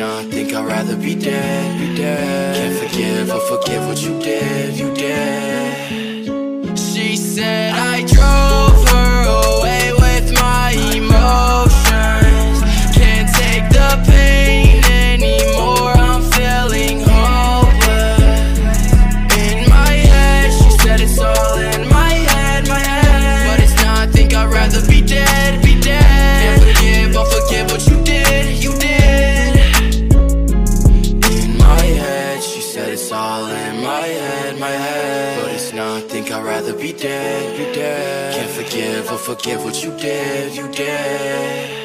I think I'd rather be dead. Be dead. Can't forgive or forgive what you did. think I'd rather be dead, be dead. Can't forgive or forgive what you did, you did.